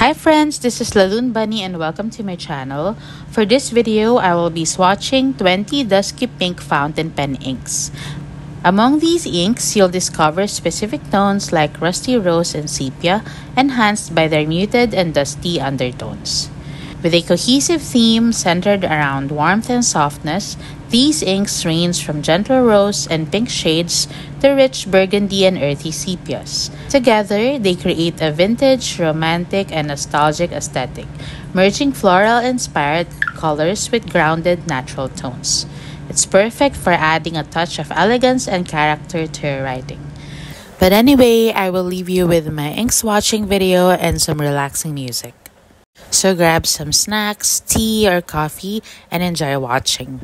Hi friends, this is LaLune Bunny and welcome to my channel. For this video, I will be swatching 20 Dusky Pink fountain pen inks. Among these inks, you'll discover specific tones like Rusty Rose and Sepia, enhanced by their muted and dusty undertones. With a cohesive theme centered around warmth and softness, these inks range from gentle rose and pink shades to rich burgundy and earthy sepias. Together, they create a vintage, romantic, and nostalgic aesthetic, merging floral-inspired colors with grounded natural tones. It's perfect for adding a touch of elegance and character to your writing. But anyway, I will leave you with my ink swatching video and some relaxing music. So grab some snacks, tea, or coffee and enjoy watching.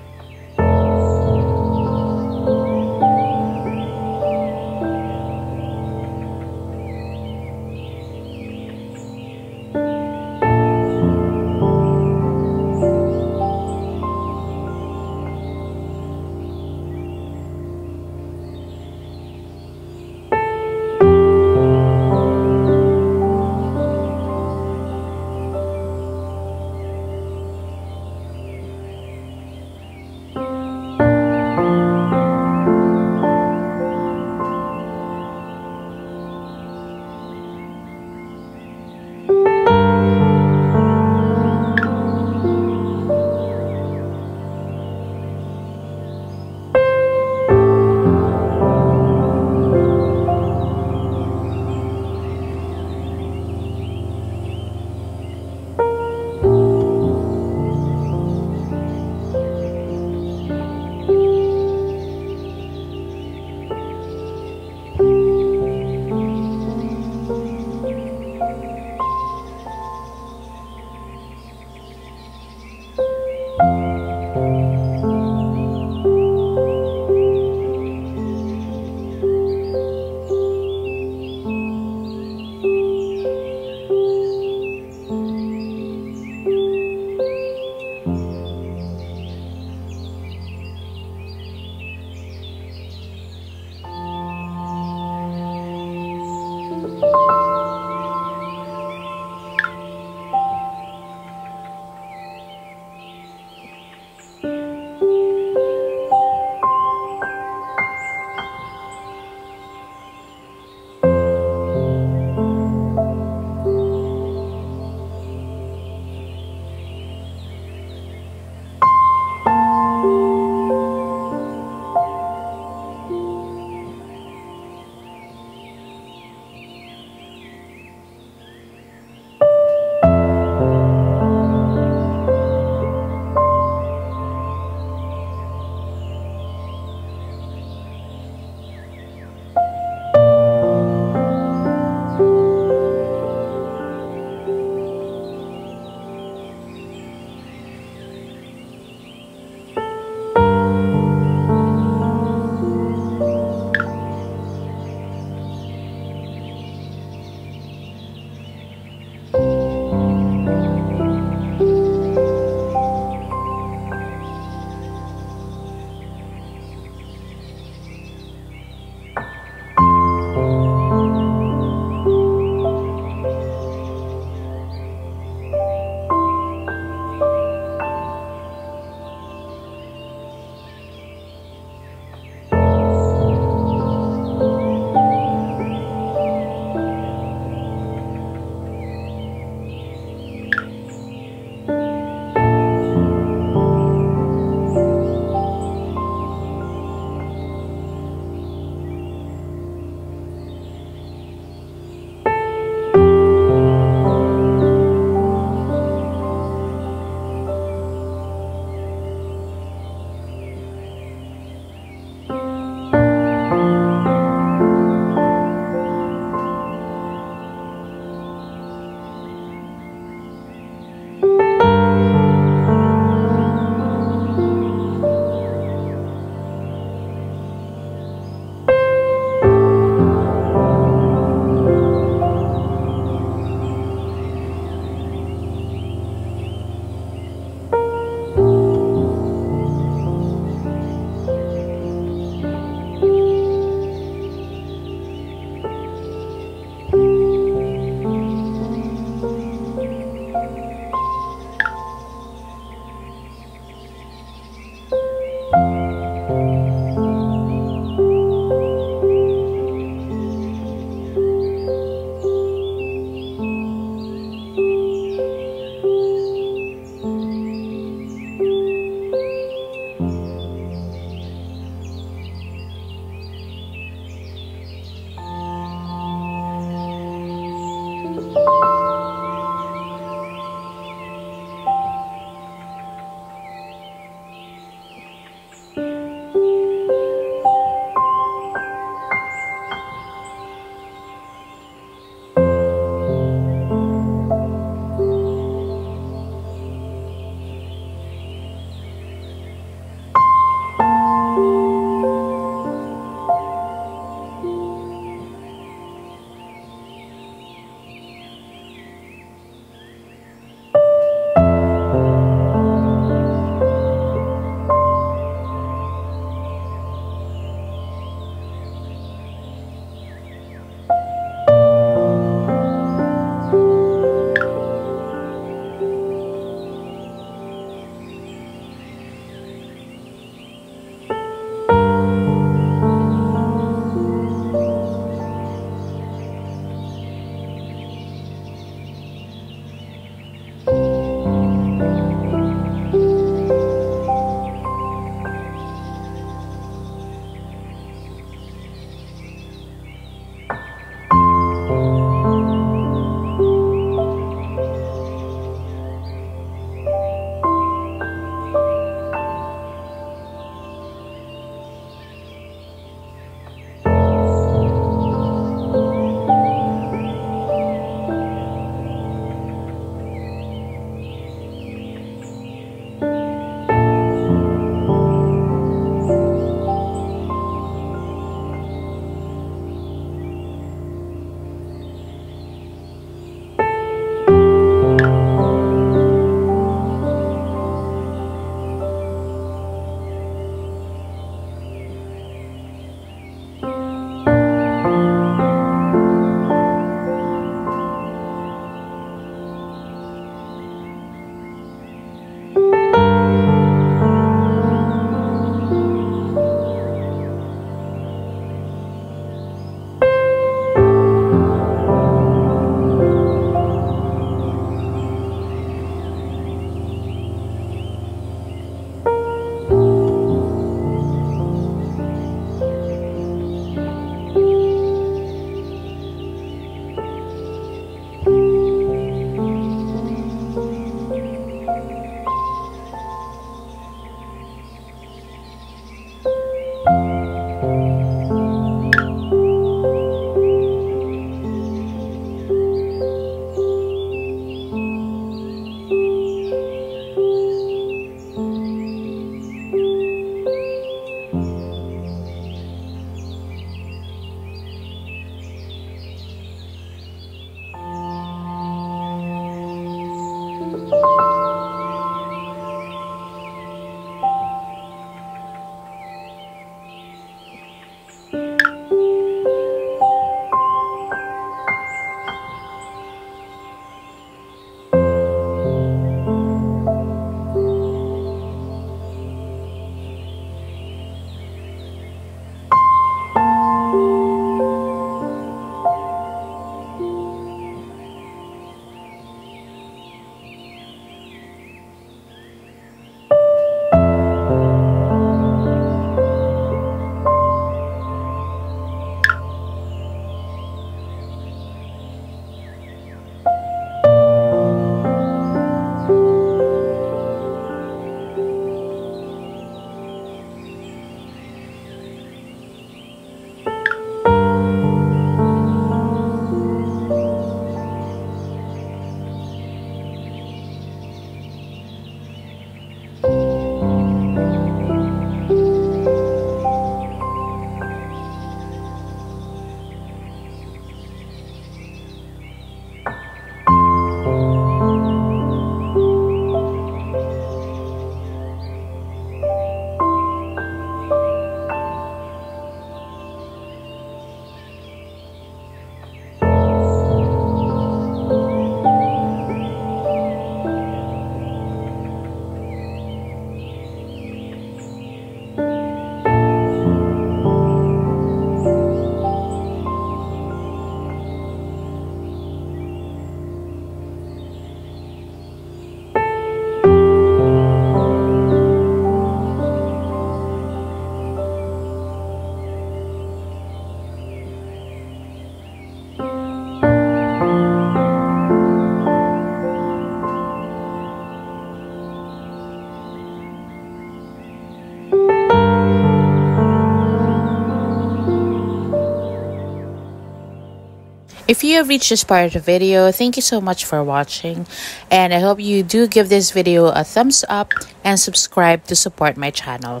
If you have reached this part of the video, thank you so much for watching and I hope you do give this video a thumbs up and subscribe to support my channel.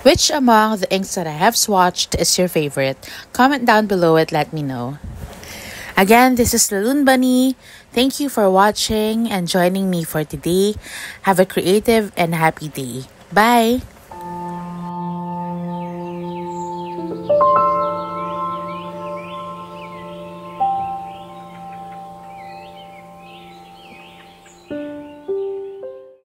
Which among the inks that I have swatched is your favorite? Comment down below and let me know. Again, this is LaLune Bunny. Thank you for watching and joining me for today. Have a creative and happy day. Bye!